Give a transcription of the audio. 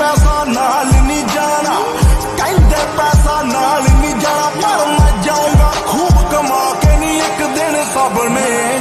ਪੈਸਾ ਨਾਲ ਨਹੀਂ ਜਾਣਾ ਕਹਿੰਦੇ ਪੈਸਾ ਨਾਲ ਨਹੀਂ ਜਾਣਾ ਪਰ ਮੈਂ ਜਾਊਂਗਾ ਖੂਬ ਕਮਾ ਕੇ ਨਹੀਂ ਇੱਕ ਦਿਨ ਸਭ ਨੇ